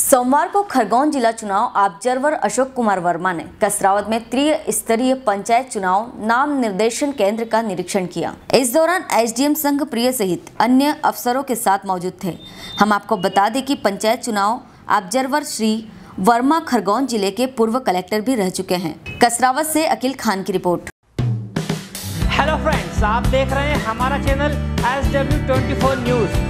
सोमवार को खरगोन जिला चुनाव ऑब्जर्वर अशोक कुमार वर्मा ने कसरावत में त्रिस्तरीय पंचायत चुनाव नाम निर्देशन केंद्र का निरीक्षण किया। इस दौरान एसडीएम संघ प्रिय सहित अन्य अफसरों के साथ मौजूद थे। हम आपको बता दें कि पंचायत चुनाव ऑब्जर्वर श्री वर्मा खरगोन ज़िले के पूर्व कलेक्टर भी रह चुके हैं। कसरावत से अखिल खान की रिपोर्ट। हेलो फ्रेंड्स आप देख रहे हैं हमारा channel S twenty four news